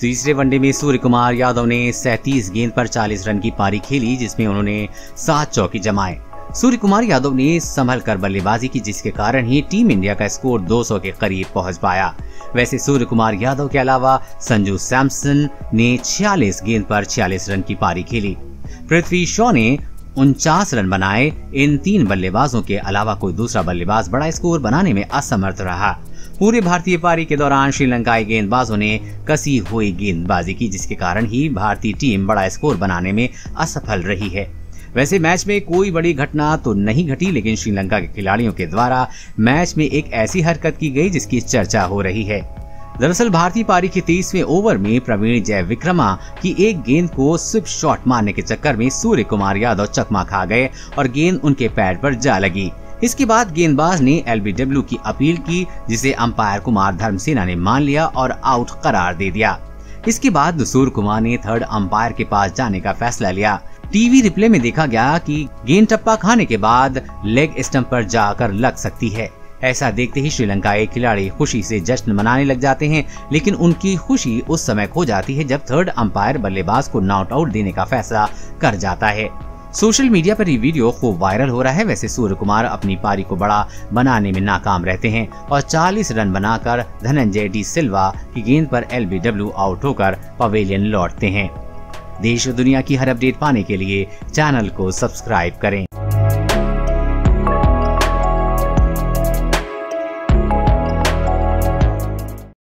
तीसरे वनडे में सूर्य कुमार यादव ने सैतीस गेंद पर 40 रन की पारी खेली, जिसमें उन्होंने सात चौकी जमाए। सूर्य कुमार यादव ने संभल कर बल्लेबाजी की, जिसके कारण ही टीम इंडिया का स्कोर 200 के करीब पहुँच पाया। वैसे सूर्य कुमार यादव के अलावा संजू सैमसन ने 46 गेंद पर 46 रन की पारी खेली। पृथ्वी शॉ ने उनचास रन बनाए। इन तीन बल्लेबाजों के अलावा कोई दूसरा बल्लेबाज बड़ा स्कोर बनाने में असमर्थ रहा। पूरे भारतीय पारी के दौरान श्रीलंकाई गेंदबाजों ने कसी हुई गेंदबाजी की, जिसके कारण ही भारतीय टीम बड़ा स्कोर बनाने में असफल रही है। वैसे मैच में कोई बड़ी घटना तो नहीं घटी, लेकिन श्रीलंका के खिलाड़ियों के द्वारा मैच में एक ऐसी हरकत की गई, जिसकी चर्चा हो रही है। दरअसल भारतीय पारी के तेईसवें ओवर में प्रवीण जय विक्रमा की एक गेंद को स्विप शॉट मारने के चक्कर में सूर्य कुमार यादव चकमा खा गए और गेंद उनके पैर पर जा लगी। इसके बाद गेंदबाज ने एलबीडब्ल्यू की अपील की, जिसे अंपायर कुमार धर्मसेना ने मान लिया और आउट करार दे दिया। इसके बाद सूर्य कुमार ने थर्ड अंपायर के पास जाने का फैसला लिया। टीवी रिप्ले में देखा गया कि गेंद टप्पा खाने के बाद लेग स्टंप पर जाकर लग सकती है। ऐसा देखते ही श्रीलंका के खिलाड़ी खुशी से जश्न मनाने लग जाते हैं, लेकिन उनकी खुशी उस समय खो जाती है जब थर्ड अंपायर बल्लेबाज को नॉट आउट देने का फैसला कर जाता है। सोशल मीडिया पर ये वीडियो खूब वायरल हो रहा है। वैसे सूर्य कुमार अपनी पारी को बड़ा बनाने में नाकाम रहते हैं और 40 रन बनाकर धनंजय डी सिल्वा की गेंद पर एलबीडब्ल्यू आउट होकर पवेलियन लौटते हैं। देश और दुनिया की हर अपडेट पाने के लिए चैनल को सब्सक्राइब करें।